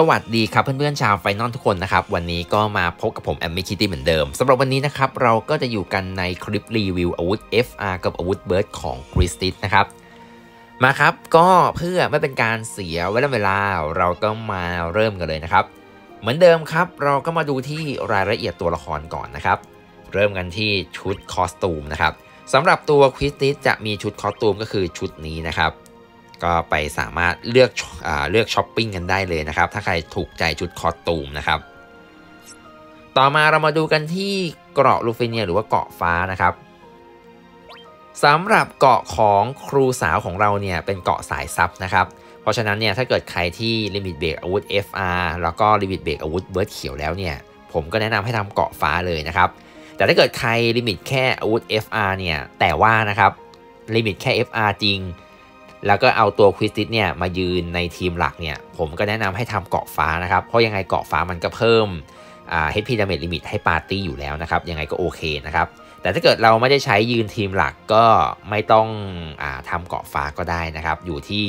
สวัสดีครับเพื่อนๆชาวไฟนอลทุกคนนะครับ วันนี้ก็มาพบกับผมแอมมี่คิตตี้เหมือนเดิมสำหรับวันนี้นะครับเราก็จะอยู่กันในคลิปรีวิวอาวุธ FR กับอาวุธ burst ของควิสติสนะครับมาครับก็เพื่อไม่เป็นการเสียเวลาเวลาเราก็มาเริ่มกันเลยนะครับ เหมือนเดิมครับ เราก็มาดูที่รายละเอียดตัวละครก่อนนะครับ เริ่มกันที่ชุด costume นะครับสำหรับตัวควิสติสจะมีชุด costume ก็คือชุดนี้นะครับ ก็ไปสามารถเลือกอเลือกช้อปปิ้งกันได้เลยนะครับ ถ้าใครถูกใจชุด costume นะครับ ต่อมาเรามาดูกันที่เกาะลูฟเนียหรือว่าเกาะฟ้านะครับสำหรับเกาะของครูสาวของเราเนี่ยเป็นเกาะสาย sup นะครับ เพราะฉะนั้นเนี่ยถ้าเกิดใครที่ลิมิตเบรกอาวุธ FR แล้วก็ลิมิตเบรกอาวุธเบิร์ดเขียวแล้วเนี่ยผมก็แนะนำให้ทำเกาะฟ้าเลยนะครับ แต่ถ้าเกิดใคร limit แค่อาวุธ FR เนี่ยแต่ว่านะครับlimit แค่ FR จริง แล้วก็เอาตัวควิสติสเนี่ยมายืนในทีมหลักเนี่ยผมก็แนะนำให้ทำเกาะฟ้านะครับ เพราะยังไงเกาะฟ้ามันก็เพิ่มอ่า HP damage limit ให้ปาร์ตี้อยู่แล้วนะครับ ยังไงก็โอเคนะครับ แต่ถ้าเกิดเราไม่ได้ใช้ยืนทีมหลักก็ไม่ต้องอาทำเกาะฟ้าก็ได้นะครับ อยู่ที่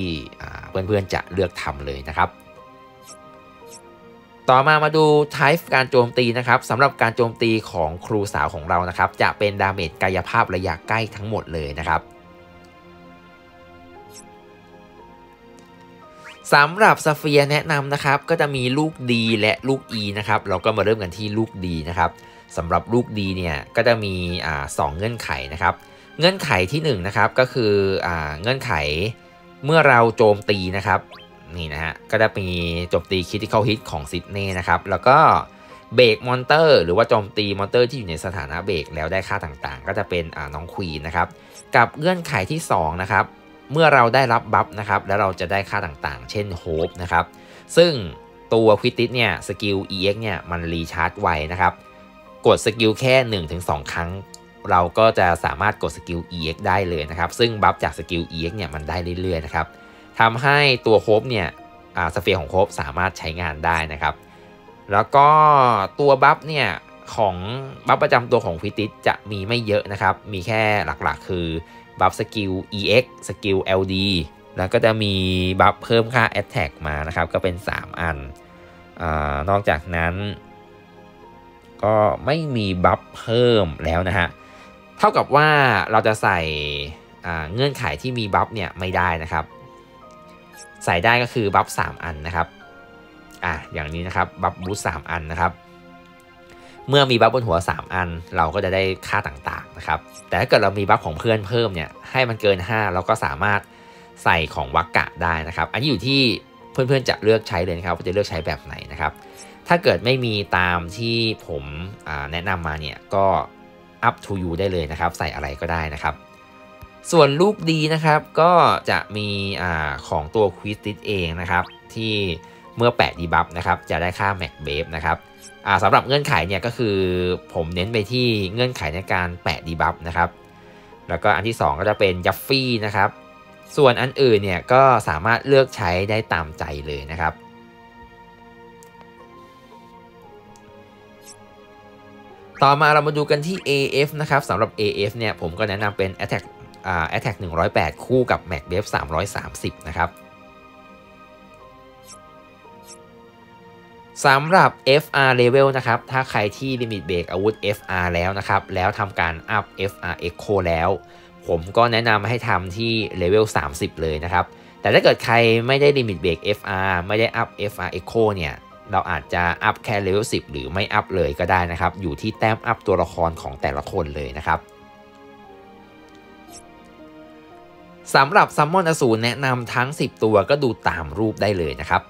เพื่อนๆจะเลือกทำเลยนะครับต่อมามาดู type การโจมตีนะครับสำหรับการโจมตีของครูสาวของเรานะครับ จะเป็น damage กายภาพระยะใกล้ทั้งหมดเลยนะครับ สำหรับ sphere แนะนำนะครับก็จะมีลูก D และลูก E นะครับเราก็มาเริ่มกันที่ลูก D นะครับสำหรับลูก D เนี่ยก็จะมีอ่าสองเงื่อนไขนะครับ เงื่อนไขที่1นะครับก็คืออ่าเงื่อนไขเมื่อเราโจมตีนะครับนี่นะฮะก็จะมีโจมตี critical hit ของซิดเน่นะครับแล้วก็ break monster หรือว่าโจมตี monster ที่อยู่ในสถานะเบรกแล้วได้ค่าต่างๆ ก็จะเป็นน้องควีนนะครับกับเงื่อนไขที่2นะครับ เมื่อเราได้รับ buff นะครับแล้วเราจะได้ค่าต่างๆ เช่นโฮปนะครับซึ่งตัวควิติสเนี่ยสกิล EX เนี่ยมันรีชาร์จไวนะครับกดสกิลแค่ 1-2 ครั้ง เราก็จะสามารถกดสกิล EX ได้เลยนะครับซึ่งบัฟจากสกิล EX เนี่ยมันได้เรื่อยๆนะครับทำให้ตัวโฮปเนี่ย sphere ของโฮปสามารถใช้งานได้นะครับ แล้วก็ตัว buff เนี่ยของ buff ประจำตัวของควิสติสจะมีไม่เยอะนะครับ มีแค่หลักๆ คือ buff skill EX skill LD แล้วก็จะมี buff เพิ่มค่า Attack มานะครับ ก็เป็น 3 อัน นอกจากนั้น ก็ไม่มี buff เพิ่มแล้วนะฮะ เท่ากับว่าเราจะใส่เงื่อนไขที่มี buff เนี่ยไม่ได้นะครับ ใส่ได้ก็คือ buff 3อันนะครับ อะอย่างนี้นะครับ บัฟบูสต์3อันนะครับ เมื่อมีบัฟบนหัว 3 อัน เราก็จะได้ค่าต่างๆนะครับแต่ถ้าเกิดเรามีบัฟของเพื่อนเพิ่มเนี่ยให้มันเกิน 5 เราก็สามารถใส่ของวักกะได้นะครับ อันนี้อยู่ที่เพื่อนๆจะเลือกใช้เลยนะครับว่าจะเลือกใช้แบบไหนนะครับ ถ้าเกิดไม่มีตามที่ผมแนะนำมาเนี่ยก็ up to you ได้เลยนะครับ ใส่อะไรก็ได้นะครับ ส่วนลูกดีนะครับก็จะมีอของตัวควิสติสเองนะครับ ที่เมื่อแปะ debuff นะครับจะได้ค่า Max Brave นะครับ สำหรับเงื่อนไขเนี่ยก็คือผมเน้นไปที่เงื่อนไขในการแปะ debuff นะครับ แล้วก็อันที่ 2 ก็จะเป็นยัฟฟี่นะครับ ส่วนอันอื่นเนี่ยก็สามารถเลือกใช้ได้ตามใจเลยนะครับ ต่อมาเรามาดูกันที่ AF นะครับสำหรับ AF เนี่ยผมก็แนะนำเป็น Attack อ่า Attack 108 คู่กับ Max Brave 330 นะครับ สำหรับ FR level นะครับ ถ้าใครที่ limit break อาวุธ FR แล้วนะครับ แล้วทำการอัพ FR Echo แล้ว ผมก็แนะนำให้ทำที่เลเวล30 เลยนะครับ แต่ถ้าเกิดใครไม่ได้ลิมิตเบรก FR ไม่ได้อัพ FR Echo เนี่ย เราอาจจะ up แค่ level 10 หรือไม่ up เลยก็ได้นะครับ อยู่ที่แต้ม up ตัวละครของแต่ละคนเลยนะครับสำหรับซัมมอนอสูรแนะนำทั้ง 10 ตัวก็ดูตามรูปได้เลยนะครับ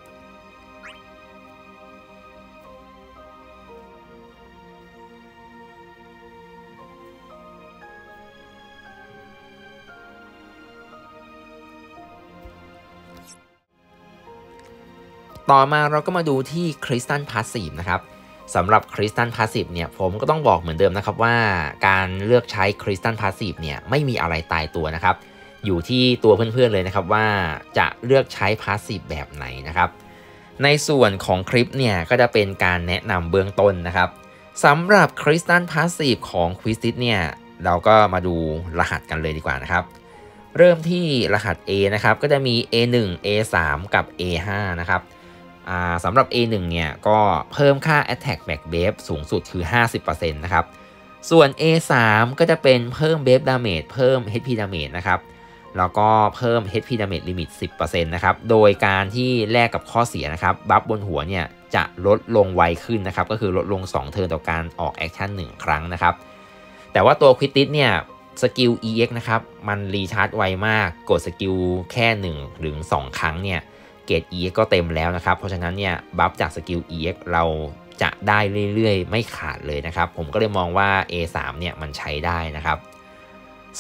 ต่อมาเราก็มาดูที่คริสตัลพาสซีฟนะครับสำหรับคริสตัลพาสซีฟเนี่ยผมก็ต้องบอกเหมือนเดิมนะครับว่าการเลือกใช้ crystal passive เนี่ยไม่มีอะไรตายตัวนะครับ อยู่ที่ตัวเพื่อนๆเลยนะครับว่าจะเลือกใช้ passive แบบไหนนะครับในส่วนของคลิปเนี่ยก็จะเป็นการแนะนำเบื้องต้นนะครับสำหรับ crystal passive ของควิสติสเนี่ยเราก็มาดูรหัสกันเลยดีกว่านะครับ เริ่มที่รหัส A นะครับก็จะมี A1 A3 กับ A5 นะครับ สำหรับ A1 เนี่ยก็เพิ่มค่า Attack Max Brave สูงสุดคือ 50%นะครับ ส่วน A3 ก็จะเป็นเพิ่ม b a f Damage เพิ่ม HP Damage นะครับ แล้วก็เพิ่ม HP Damage Limit 10%นะครับ โดยการที่แลกกับข้อเสียนะครับ buff บนหัวเนี่ยจะลดลงไวขึ้นนะครับ ก็คือลดลง 2 turn ต่อการออก action 1 ครั้งนะครับ แต่ว่าตัวควิติสเนี่ยสกิล EX นะครับ มัน recharge ไวมาก กด skill แค่1หรือ2 ครั้งเนี่ย เกรด EX ก็เต็มแล้วนะครับ เพราะฉะนั้นเนี่ยบัฟจากสกิล EX เราจะได้เรื่อยๆ ไม่ขาดเลยนะครับ ผมก็เลยมองว่า A3 เนี่ยมันใช้ได้นะครับ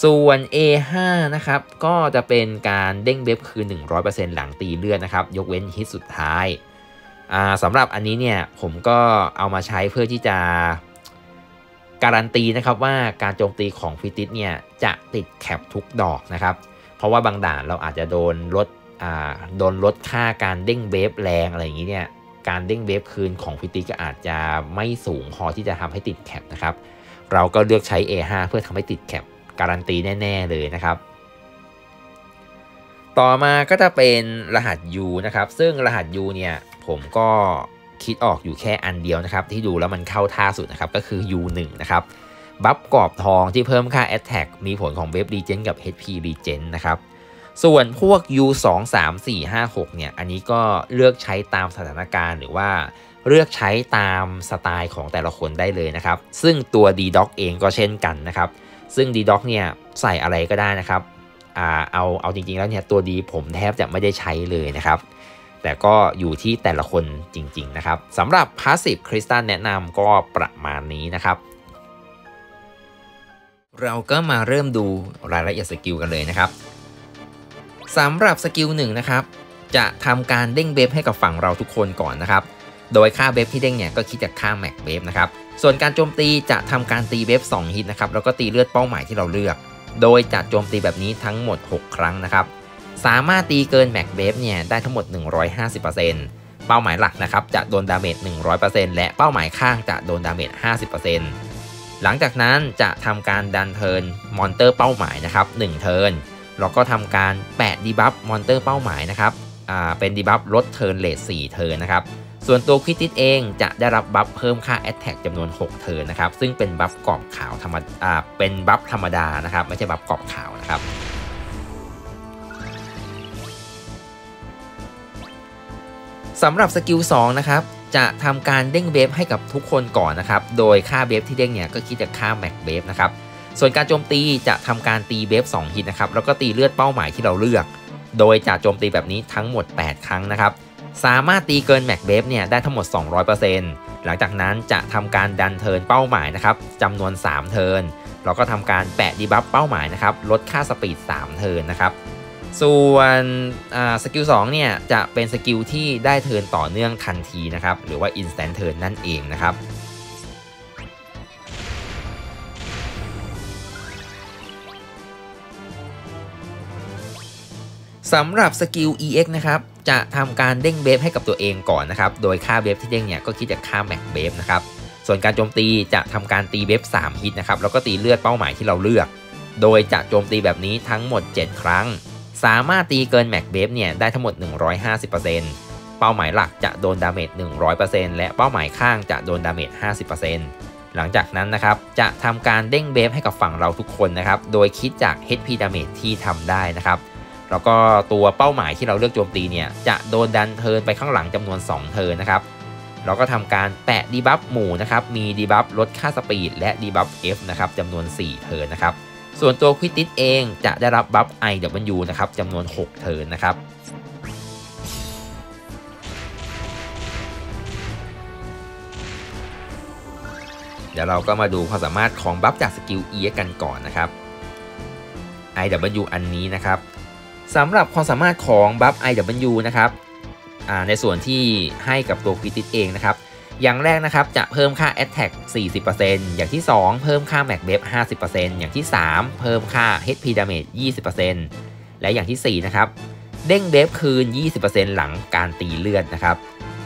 ส่วน A5 นะครับก็จะเป็นการเด้งเบฟคือ 100%หลังตีเลือดนะครับ ยกเว้นฮิตสุดท้ายสำหรับอันนี้เนี่ยผมก็เอามาใช้เพื่อที่จะการันตีนะครับว่าการโจมตีของฟิติสเนี่ยจะติดแคปทุกดอกนะครับ เพราะว่าบางด่านเราอาจจะโดนลด โดนลดค่าการเด้งเบฟแรงอะไรอย่างนี้เนี่ยการเด้งเบฟคืนของฟิติก็อาจจะไม่สูงพอที่จะทำให้ติดแคปนะครับ เราก็เลือกใช้ A5 เพื่อทำให้ติดแคปการันตีแน่ ๆเลยนะครับ ต่อมาก็จะเป็นรหัส U นะครับ ซึ่งรหัส U เนี่ยผมก็คิดออกอยู่แค่อันเดียวนะครับ ที่ดูแล้วมันเข้าท่าสุดนะครับ ก็คือ U1 นะครับ บัฟกรอบทองที่เพิ่มค่า Attack มีผลของเวฟรีเจนกับ HP รีเจนนะครับ ส่วนพวก U2 3 4 5 6เนี่ย อันนี้ก็เลือกใช้ตามสถานการณ์หรือว่าเลือกใช้ตามสไตล์ของแต่ละคนได้เลยนะครับ ซึ่งตัว D-Doc เองก็เช่นกันนะครับ ซึ่ง D-Doc เนี่ยใส่อะไรก็ได้นะครับอ่าเอาเอาจริงๆแล้วเนี่ยตัวดีผมแทบจะไม่ได้ใช้เลยนะครับ แต่ก็อยู่ที่แต่ละคนจริงๆนะครับสำหรับ Passive Crystal แนะนำก็ประมาณนี้นะครับเราก็มาเริ่มดูรายละเอียด skill กันเลยนะครับ สำหรับ skill หนึ่งนะครับ จะทำการเด้งเบฟให้กับฝั่งเราทุกคนก่อนนะครับ โดยค่าเบฟที่เด้งเนี่ยก็คิดจากค่า Max Brave นะครับ ส่วนการโจมตีจะทำการตี Brave 2ฮิตนะครับ แล้วก็ตีเลือดเป้าหมายที่เราเลือก โดยจะโจมตีแบบนี้ทั้งหมด 6 ครั้งนะครับ สามารถตีเกิน Max Brave เนี่ยได้ทั้งหมด 150%เป้าหมายหลักนะครับจะโดน damage 100%และเป้าหมายข้างจะโดน damage 50%หลังจากนั้นจะทำการดัน turn monster เป้าหมายนะครับ1 turn แล้วก็ทำการแปะ debuff monster เป้าหมายนะครับอ่าเป็น debuff ลด turn rate 4 turn นะครับ ส่วนตัว Quistis เองจะได้รับ buff เพิ่มค่า attack จำนวน 6 turn นะครับ ซึ่งเป็น buff กรอบขาวธรรมอ่าเป็น buff ธรรมดานะครับ ไม่ใช่ buff กรอบขาวนะครับสำหรับ skill 2นะครับ จะทำการเด้งเบฟให้กับทุกคนก่อนนะครับ โดยค่าเบฟที่เด้งเนี่ยก็คิดจากค่า max brave นะครับ ส่วนการโจมตีจะทำการตีเบฟ2ฮิตนะครับแล้วก็ตีเลือดเป้าหมายที่เราเลือก โดยจะโจมตีแบบนี้ทั้งหมด 8 ครั้งนะครับสามารถตีเกิน max brave เนี่ยได้ทั้งหมด 200%หลังจากนั้นจะทำการดัน turn เป้าหมายนะครับจำนวน 3 turn เราก็ทำการแปะ debuff เป้าหมายนะครับลดค่า speed 3 turn นะครับส่วน skill 2เนี่ยจะเป็น skill ที่ได้ turn ต่อเนื่องทันทีนะครับหรือว่า instant turn นั่นเองนะครับ สำหรับ skill EX นะครับจะทำการเด้งเบฟให้กับตัวเองก่อนนะครับโดยค่าเบฟที่เด้งเนี่ยก็คิดจากค่า max brave นะครับส่วนการโจมตีจะทำการตีเบฟ3ฮิตนะครับแล้วก็ตีเลือดเป้าหมายที่เราเลือก โดยจะโจมตีแบบนี้ทั้งหมด 7 ครั้ง สามารถตีเกิน max brave เนี่ยได้ทั้งหมด 150%เป้าหมายหลักจะโดน damage 100%และเป้าหมายข้างจะโดน damage 50%หลังจากนั้นนะครับจะทำการเด้งเบฟให้กับฝั่งเราทุกคนนะครับ โดยคิดจาก HP damage ที่ทำได้นะครับ แล้วก็ตัวเป้าหมายที่เราเลือกโจมตีเนี่ยจะโดนดัน turn ไปข้างหลังจำนวน 2 turn นะครับเราก็ทำการแปะ debuff หมู่นะครับมี debuff ลดค่า speed และ debuff F นะครับจำนวน 4 turn นะครับส่วนตัว Quistis เองจะได้รับ buff IW นะครับจำนวน 6 turn นะครับเดี๋ยวเราก็มาดูความสามารถของ buff จากสกิล E กันก่อนนะครับ IW อันนี้นะครับ สำหรับความสามารถของ buff IW นะครับในส่วนที่ให้กับตัว Quistis เองนะครับ อย่างแรกนะครับจะเพิ่มค่า Attack 40%อย่างที่ 2 เพิ่มค่า Max b a f 50%อย่างที่ 3 เพิ่มค่า HP Damage 20%และอย่างที่ 4 นะครับ เด้งเบฟคืน 20%หลังการตีเลือดนะครับ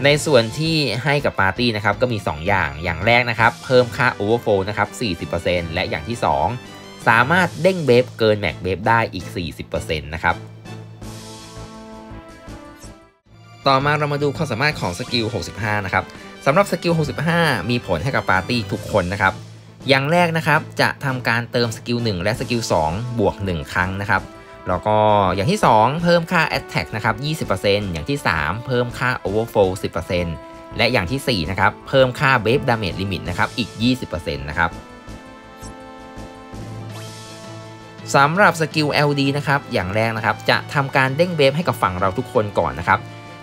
ในส่วนที่ให้กับปาร์ตี้นะครับก็มี 2 อย่าง อย่างแรกนะครับ เพิ่มค่า Overflow นะครับ 40%และอย่างที่ 2 สามารถเด้งเบฟเกินแม็กเบฟได้อีก 40%นะครับ ต่อมาเรามาดูความสามารถของ skill 65 นะครับสำหรับ skill 65 มีผลให้กับปาร์ตี้ทุกคนนะครับ อย่างแรกนะครับจะทำการเติม skill 1 และ skill 2 บวก 1 ครั้งนะครับ แล้วก็อย่างที่ 2 เพิ่มค่า Attack นะครับ 20%อย่างที่ 3 เพิ่มค่า Overflow 10%และอย่างที่ 4 นะครับ เพิ่มค่า b a v e Damage Limit นะครับ อีก 20%นะครับสำหรับ skill LD นะครับ อย่างแรกนะครับ จะทำการเด้งเบฟให้กับฝั่งเราทุกคนก่อนนะครับ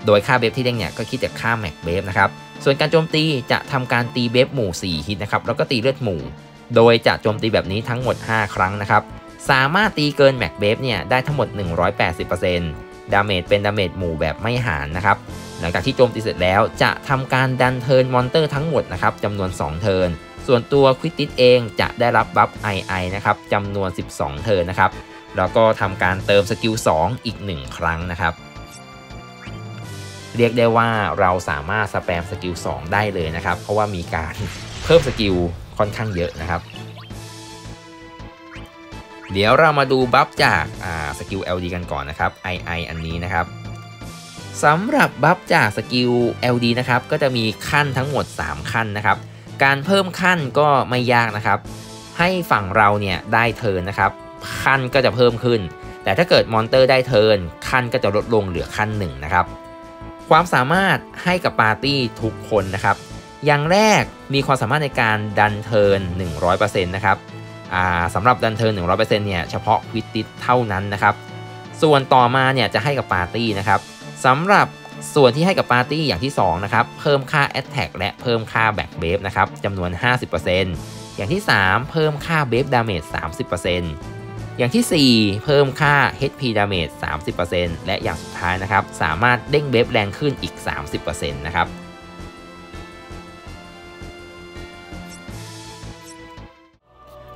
โดยค่าเบฟที่เด้งเนี่ยก็คิดจากค่า max brave นะครับ ส่วนการโจมตีจะทำการตีเบฟหมู่ 4 ฮิตนะครับ แล้วก็ตีเลือดหมู่ โดยจะโจมตีแบบนี้ทั้งหมด 5 ครั้งนะครับ สามารถตีเกิน max brave เนี่ยได้ทั้งหมด 180% damage เป็น damage หมู่แบบไม่หารนะครับ หลังจากที่โจมตีเสร็จแล้วจะทำการดัน turn monster ทั้งหมดนะครับจำนวน 2 turn ส่วนตัว Quistis เองจะได้รับ buff II นะครับจำนวน 12 turn นะครับ แล้วก็ทำการเติม skill 2อีก 1 ครั้งนะครับ เรียกได้ว่าเราสามารถ spam skill 2ได้เลยนะครับ เพราะว่ามีการเพิ่ม skill ค่อนข้างเยอะนะครับ เดี๋ยวเรามาดู buff จาก skill LD กันก่อนนะครับ II อันนี้นะครับสำหรับ buff จาก skill LD นะครับก็จะมีขั้นทั้งหมด 3 ขั้นนะครับ การเพิ่มขั้นก็ไม่ยากนะครับ ให้ฝั่งเราเนี่ยได้ turn นะครับขั้นก็จะเพิ่มขึ้น แต่ถ้าเกิด monster ได้ turn ขั้นก็จะลดลงเหลือขั้นหนึ่งนะครับ ความสามารถให้กับปาร์ตี้ทุกคนนะครับ อย่างแรกมีความสามารถในการดัน turn 100%นะครับสำหรับดัน turn 100%เนี่ยเฉพาะ Quistis เท่านั้นนะครับ ส่วนต่อมาเนี่ยจะให้กับปาร์ตี้นะครับสำหรับส่วนที่ให้กับปาร์ตี้อย่างที่2นะครับเพิ่มค่า Attack และเพิ่มค่า Back b a นะครับจำนวน 50%อย่างที่ 3 เพิ่มค่า brave Damage 30% อย่างที่ 4 เพิ่มค่า HP Damage 30%และอย่างสุดท้ายนะครับ สามารถเด้งเบฟแรงขึ้นอีก 30%นะครับ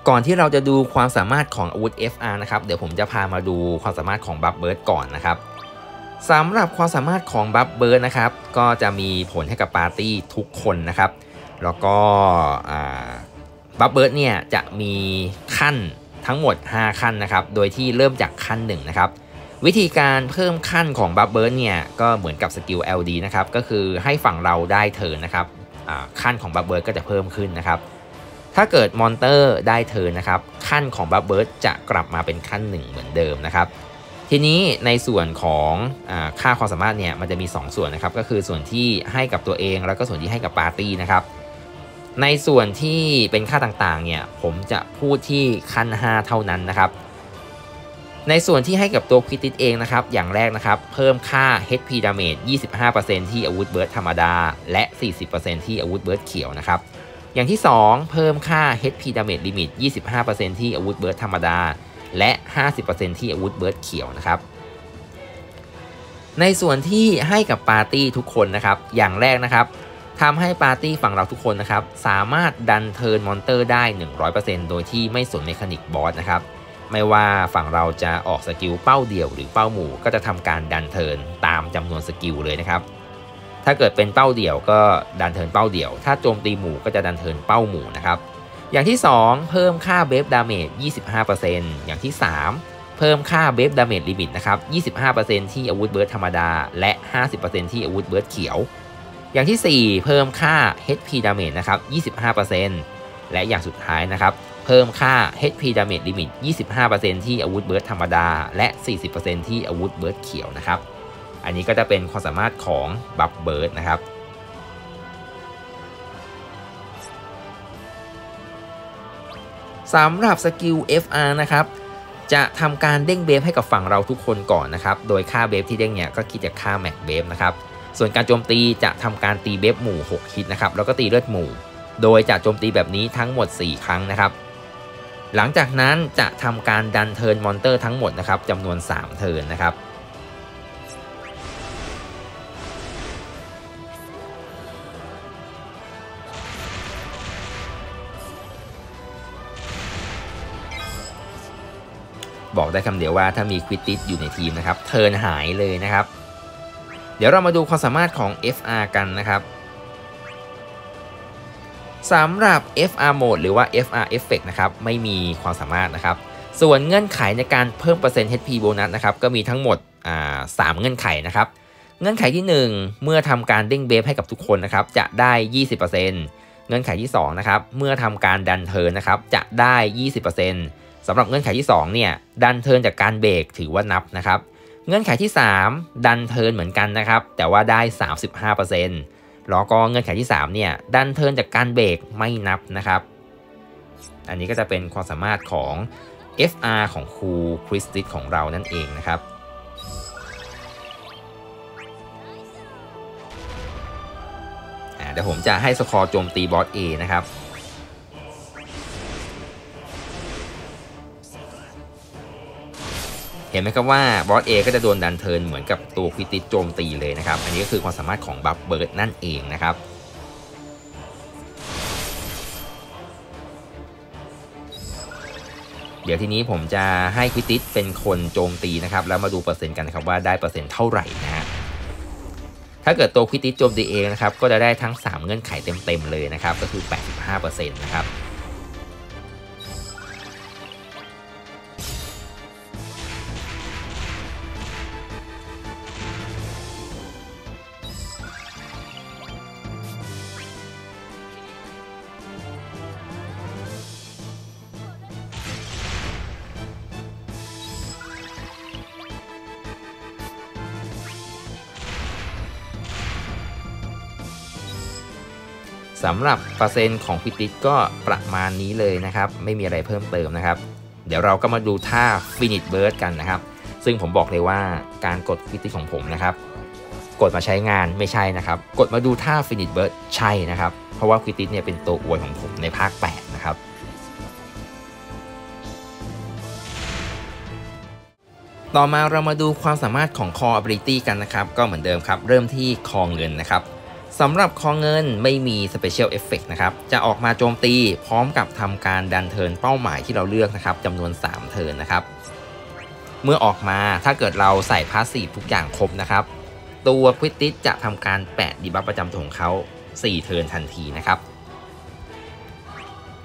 ก่อนที่เราจะดูความสามารถของอาวุธ FR นะครับ เดี๋ยวผมจะพามาดูความสามารถของ buff burst ก่อนนะครับสำหรับความสามารถของ buff burst นะครับ ก็จะมีผลให้กับปาร์ตี้ทุกคนนะครับ แล้วก็ buff burst เนี่ยจะมีขั้น ทั้งหมด 5 ขั้นนะครับ โดยที่เริ่มจากขั้น1นะครับ วิธีการเพิ่มขั้นของ buff burst เนี่ยก็เหมือนกับ skill LD นะครับ ก็คือให้ฝั่งเราได้ turn นะครับขั้นของ buff burst ก็จะเพิ่มขึ้นนะครับ ถ้าเกิด monster ได้ turn นะครับ ขั้นของ buff burst จะกลับมาเป็นขั้น 1 เหมือนเดิมนะครับ ทีนี้ในส่วนของอค่าความสามารถเนี่ยมันจะมี 2 ส่วนนะครับ ก็คือส่วนที่ให้กับตัวเองแล้วก็ส่วนที่ให้กับปาร์ตี้นะครับ ในส่วนที่เป็นค่าต่างๆเนี่ยผมจะพูดที่ขั้น 5 เท่านั้นนะครับ ในส่วนที่ให้กับตัวคิติสเองนะครับ อย่างแรกนะครับ เพิ่มค่า HP damage 25%ที่อาวุธเบิร์ดธรรมดา และ 40%ที่อาวุธเบิร์ดเขียวนะครับ อย่างที่ 2 เพิ่มค่า HP damage limit 25%ที่อาวุธ burst ธรรมดา และ 50%ที่อาวุธ burst เขียวนะครับในส่วนที่ให้กับปาร์ตี้ทุกคนนะครับ อย่างแรกนะครับ ทำให้ปาร์ตี้ฝั่งเราทุกคนนะครับ สามารถดัน turn monster ได้ 100%โดยที่ไม่สน mechanic บอสนะครับ ไม่ว่าฝั่งเราจะออก skill เป้าเดี่ยวหรือเป้าหมู่ก็จะทำการดัน turn ตามจำนวน skill เลยนะครับ ถ้าเกิดเป็นเป้าเดี่ยวก็ดัน turn เป้าเดี่ยว ถ้าโจมตีหมู่ก็จะดัน turn เป้าหมู่นะครับ อย่างที่ 2 เพิ่มค่า Brave damage 25%อย่างที่ 3เพิ่มค่า Brave damage limit นะครับ 25%ที่อาวุธ Burst ธรรมดา และ 50%ที่อาวุธ Burst เขียว อย่างที่ 4 เพิ่มค่า HP damage นะครับ 25%และอย่างสุดท้ายนะครับ เพิ่มค่า HP damage limit 25%ที่อาวุธ Burst ธรรมดา และ 40%ที่อาวุธ Burst เขียวนะครับ อันนี้ก็จะเป็นความสามารถของ buff Burst นะครับสำหรับสกิล FR นะครับ จะทำการเด้งเบฟให้กับฝั่งเราทุกคนก่อนนะครับ โดยค่าเบฟที่เด้งเนี่ยก็คิดจากค่า max Brave นะครับ ส่วนการโจมตีจะทำการตี Brave หมู่ 6 ฮิตนะครับแล้วก็ตีเลือดหมู่ โดยจะโจมตีแบบนี้ทั้งหมด 4 ครั้งนะครับ หลังจากนั้นจะทำการดัน turn monster ทั้งหมดนะครับจำนวน 3 turn นะครับบอกได้คำเดียวว่าถ้ามี Quistis อยู่ในทีมนะครับ turn หายเลยนะครับ เดี๋ยวเรามาดูความสามารถของ FR กันนะครับสำหรับ FR Mode หรือว่า FR Effect นะครับไม่มีความสามารถนะครับ ส่วนเงื่อนไขในการเพิ่มเปอร์เซ็นต์ HP โบนัสนะครับก็มีทั้งหมด3เงื่อนไขนะครับ เงื่อนไขที่ 1 เมื่อทำการเด้งเบฟให้กับทุกคนนะครับจะได้ 20%เงื่อนไขที่2นะครับเมื่อทำการดัน turn นะครับจะได้ 20%สำหรับเงื่อนไขที่2เนี่ยดันเทิร์นจากการเบรกถือว่านับนะครับ เงื่อนไขที่ 3 ดันเทินเหมือนกันนะครับ แต่ว่าได้ 35%แล้วก็เงื่อนไขที่ 3 เนี่ย ดันเทินจากการเบรกไม่นับนะครับ อันนี้ก็จะเป็นความสามารถของ FR ของครูคริสติสของเรานั่นเองนะครับเดี๋ยวผมจะให้สคอร์โจมตีบอส A นะครับ เห็นไหมครับว่าบอส A ก็จะโดนดัน turn เหมือนกับตัว Quistis โจมตีเลยนะครับ อันนี้ก็คือความสามารถของ buff Burst นั่นเองนะครับเดี๋ยวทีนี้ผมจะให้ Quistis เป็นคนโจมตีนะครับ แล้วมาดูเปอร์เซ็นต์กันนะครับว่าได้เปอร์เซ็นต์เท่าไหร่นะฮะถ้าเกิดตัว Quistis โจมตีเองนะครับก็จะได้ทั้ง 3 เงื่อนไขเต็มๆเลยนะครับ ก็คือ 85%นะครับ สำหรับเปอร์เซ็นต์ของพิติก็ประมาณนี้เลยนะครับ ไม่มีอะไรเพิ่มเติมนะครับ เดี๋ยวเราก็มาดูท่า finish Burst กันนะครับ ซึ่งผมบอกเลยว่าการกดพิติของผมนะครับ กดมาใช้งานไม่ใช่นะครับ กดมาดูท่า finish Burst ใช่นะครับ เพราะว่า Quistis เนี่ยเป็นตัวอวยของผมในภาค 8 นะครับต่อมาเรามาดูความสามารถของ Core Ability กันนะครับ ก็เหมือนเดิมครับ เริ่มที่ Core เงินนะครับ สำหรับคอเงินไม่มี Special Effect นะครับ จะออกมาโจมตีพร้อมกับทำการดันเทินเป้าหมายที่เราเลือกนะครับจำนวน 3 เทินนะครับ เมื่อออกมาถ้าเกิดเราใส่พาสซีฟทุกอย่างครบนะครับ ตัวควิติสจะทำการแปะดีบัฟประจำตัวของเขา 4 เทินทันทีนะครับ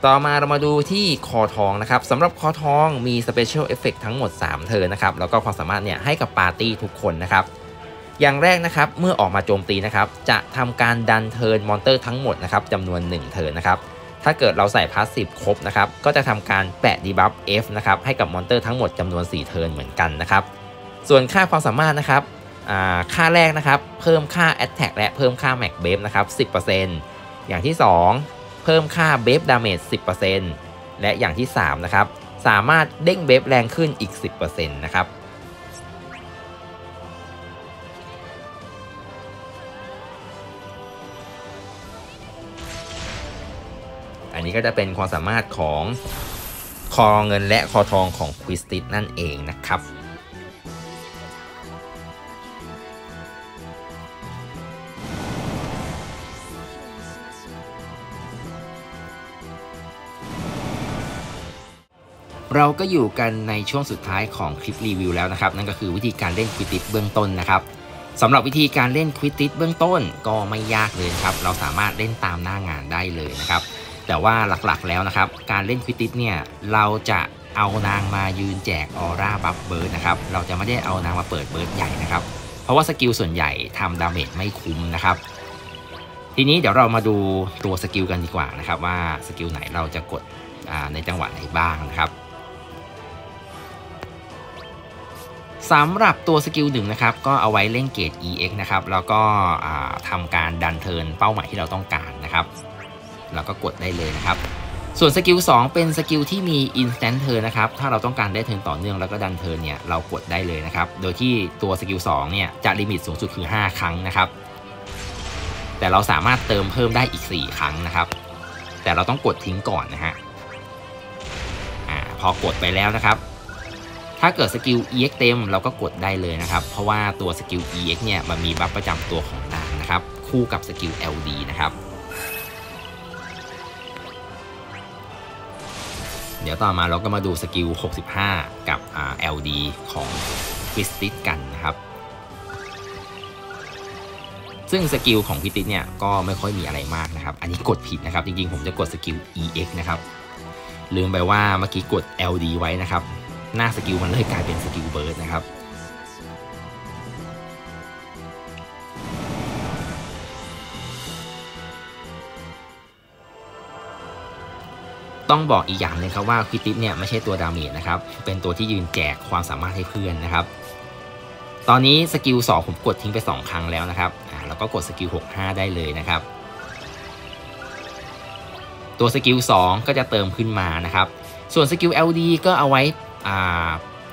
ต่อมาเรามาดูที่คอทองนะครับสำหรับคอทองมี Special Effect ทั้งหมด 3 เทินนะครับ แล้วก็ความสามารถเนี่ยให้กับปาร์ตี้ทุกคนนะครับ อย่างแรกนะครับเมื่อออกมาโจมตีนะครับจะทำการดัน turn monster ทั้งหมดนะครับจำนวน 1 turn นะครับถ้าเกิดเราใส่ passive ครบนะครับก็จะทำการแปะดีบัฟ F นะครับให้กับ monster ทั้งหมดจำนวน 4 turn เหมือนกันนะครับส่วนค่าความสามารถนะครับค่าแรกนะครับเพิ่มค่า Attack และเพิ่มค่า Max Brave นะครับ 10%อย่างที่ 2 เพิ่มค่า Brave Damage 10%และอย่างที่3นะครับสามารถเด้งเบฟแรงขึ้นอีก 10%นะครับ อันนี้ก็จะเป็นความสามารถของคอเงินและคอทองของควิสติสนั่นเองนะครับเราก็อยู่กันในช่วงสุดท้ายของคลิปรีวิวแล้วนะครับ นั่นก็คือวิธีการเล่นควิติสเบื้องต้นนะครับสำหรับวิธีการเล่นควิติสเบื้องต้นก็ไม่ยากเลยครับ เราสามารถเล่นตามหน้างานได้เลยนะครับ แต่ว่าหลักๆแล้วนะครับ การเล่นควิติสเนี่ยเราจะเอานางมายืนแจก aura buff Burst นะครับ เราจะไม่ได้เอานางมาเปิด Burst ใหญ่นะครับ เพราะว่า skill ส่วนใหญ่ทำ damage ไม่คุ้มนะครับ ทีนี้เดี๋ยวเรามาดูตัว skill กันดีกว่านะครับ ว่า skill ไหนเราจะกดในจังหวะไหนบ้างนะครับสำหรับตัว skill หนึ่งนะครับก็เอาไว้เร่ง gauge EX นะครับแล้วก็ทำการดัน turn เป้าหมายที่เราต้องการนะครับ เราก็กดได้เลยนะครับ ส่วน skill 2เป็น skill ที่มี instant turn นะครับ ถ้าเราต้องการได้ turn ต่อเนื่องแล้วก็ดัน turn เนี่ยเรากดได้เลยนะครับ โดยที่ตัว skill 2เนี่ยจะ limit สูงสุดคือ 5 ครั้งนะครับ แต่เราสามารถเติมเพิ่มได้อีก 4 ครั้งนะครับ แต่เราต้องกดทิ้งก่อนนะฮะอ่าพอกดไปแล้วนะครับ ถ้าเกิดสกิล EX เต็มเราก็กดได้เลยนะครับ เพราะว่าตัวสกิล EX เนี่ยมันมี buff ประจำตัวของนางนะครับ คู่กับสกิล LD นะครับ เดี๋ยวต่อมาเราก็มาดู skill 65 กับ LD ของ Quistis กันนะครับ ซึ่ง skill ของ Quistis เนี่ยก็ไม่ค่อยมีอะไรมากนะครับ อันนี้กดผิดนะครับ จริงๆ ผมจะกดสกิล EX นะครับ ลืมไปว่าเมื่อกี้กด LD ไว้นะครับ หน้า skill มันเลยกลายเป็น skill Burst นะครับ ต้องบอกอีกอย่างหนึ่งครับว่า Quistis เนี่ยไม่ใช่ตัว damage นะครับ เป็นตัวที่ยืนแจกความสามารถให้เพื่อนนะครับ ตอนนี้ skill 2ผมกดทิ้งไป 2 ครั้งแล้วนะครับอ่าแล้วก็กด skill 65 ได้เลยนะครับ ตัว skill 2ก็จะเติมขึ้นมานะครับ ส่วนสกิล LD ก็เอาไว้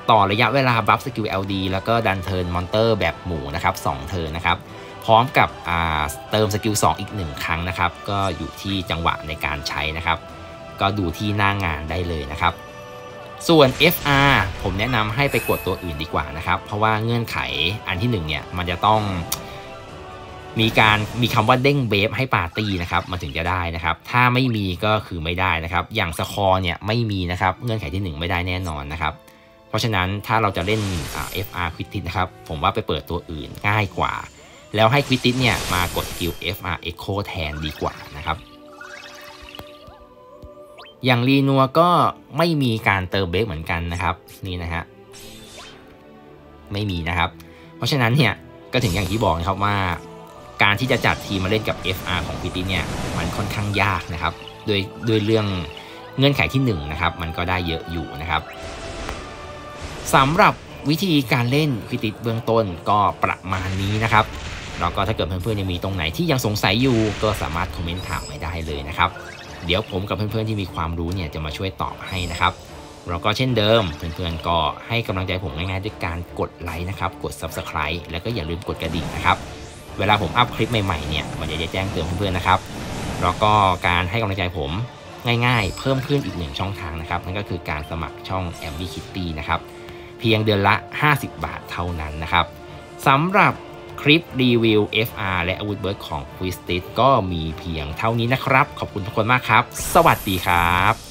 ต่อระยะเวลาบัฟสกิล LD แล้วก็ดัน turn monster แบบหมู่นะครับ2 turn นะครับพร้อมกับเติม skill 2อีก 1 ครั้งนะครับ ก็อยู่ที่จังหวะในการใช้นะครับ ก็ดูที่หน้างานได้เลยนะครับ ส่วน FR ผมแนะนำให้ไปกดตัวอื่นดีกว่านะครับ เพราะว่าเงื่อนไขอันที่ 1 เนี่ย มันจะต้องมีการมีคำว่าเด้งเบฟให้ปาร์ตี้นะครับมันถึงจะได้นะครับ ถ้าไม่มีก็คือไม่ได้นะครับ อย่างสคอร์เนี่ยไม่มีนะครับ เงื่อนไขที่ 1 ไม่ได้แน่นอนนะครับ เพราะฉะนั้นถ้าเราจะเล่น FR ควิติสนะครับ ผมว่าไปเปิดตัวอื่นง่ายกว่า แล้วให้ควิติสเนี่ยมากดกิล FR Echo แทนดีกว่านะครับ อย่างรีนัวก็ไม่มีการเติมเบฟเหมือนกันนะครับ นี่นะฮะไม่มีนะครับ เพราะฉะนั้นเนี่ยก็ถึงอย่างที่บอกนะครับว่า การที่จะจัดทีมมาเล่นกับ FR ของพิติเนี่ยมันค่อนข้างยากนะครับโดยโดยเรื่องเงื่อนไขที่1นนะครับมันก็ได้เยอะอยู่นะครับสำหรับวิธีการเล่นพิติเบื้องต้นก็ประมาณนี้นะครับแล้วก็ถ้าเกิดเพื่อนๆยังมีตรงไหนที่ยังสงสัยอยู่ก็สามารถคอมเมนต์ถามไว้ได้เลยนะครับ เดี๋ยวผมกับเพื่อนๆที่มีความรู้เนี่ยจะมาช่วยตอบให้นะครับแล้วก็เช่นเดิมเพื่อนๆก็ให้กำลังใจผมง่ายๆด้วยการกดไลค์นะครับ กด Subscribe แล้วก็อย่าลืมกดกระดิ่งนะครับ เวลาผมอัพคลิปใหม่ๆเนี่ยมันจะแจ้งเตือนเพื่อนๆนะครับแล้วก็การให้กำลังใจผมง่ายๆ เพิ่มขึ้นอีกหนึ่งช่องทางนะครับนั่นก็คือการสมัครช่อง a m b i Kitty นะครับเพียงเดือนละ 50 บาทเท่านั้นนะครับสำหรับ คลิปรีวิว FR และอาวุธเบิร์ดของ q u i z t i ก็มีเพียงเท่านี้นะครับ ขอบคุณทุกคนมากครับ สวัสดีครับ